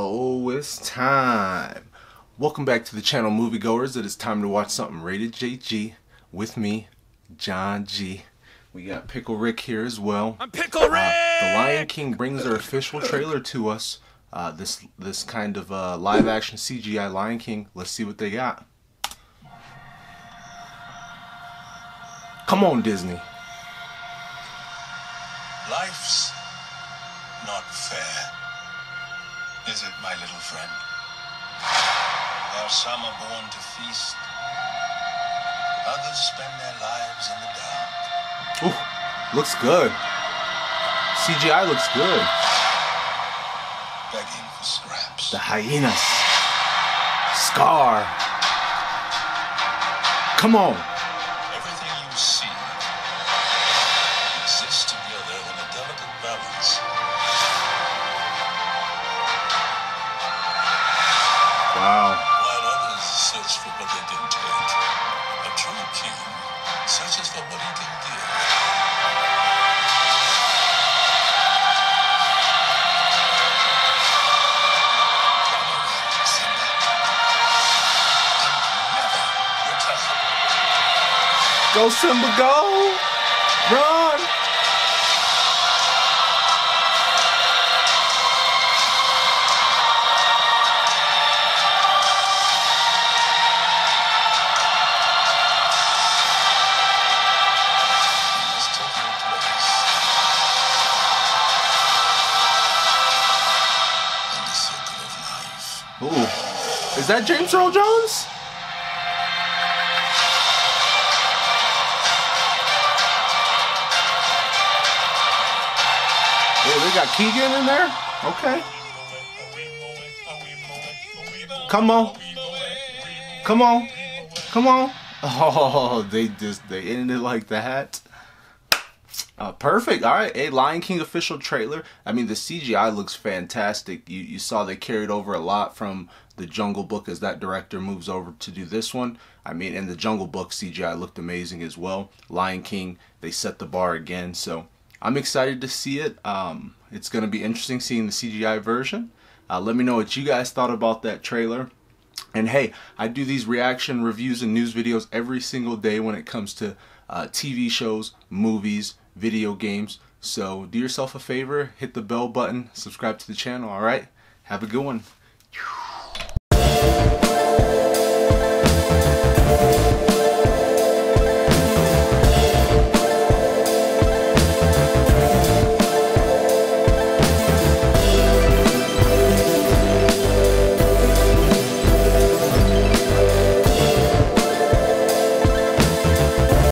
Oh, it's time. Welcome back to the channel Moviegoers. It is time to watch something rated JG with me, John G. We got Pickle Rick here as well. I'm Pickle Rick! Uh, the Lion King brings their official trailer to us. Uh, this this kind of uh, live action CGI Lion King. Let's see what they got. Come on, Disney. Life's not fair, is it, my little friend? There some are born to feast, others spend their lives in the dark. Ooh, looks good. CGI looks good. begging for scraps. The hyenas. Scar. Come on. What they can take, a true king searches for what he can give. Go Simba, go! Run! Ooh. Is that James Earl Jones? Oh, they got Keegan in there? Okay. Come on. Come on. Come on. Oh, they just they ended it like that. Uh, perfect. All right, a Lion King official trailer. I mean, the CGI looks fantastic. You you saw they carried over a lot from the Jungle Book as that director moves over to do this one. I mean, and the Jungle Book CGI looked amazing as well. Lion King, they set the bar again. So I'm excited to see it. Um, it's gonna be interesting seeing the CGI version. Uh, let me know what you guys thought about that trailer. And hey, I do these reaction reviews and news videos every single day when it comes to uh, TV shows, movies, video games. So do yourself a favor, hit the bell button, subscribe to the channel, alright? Have a good one.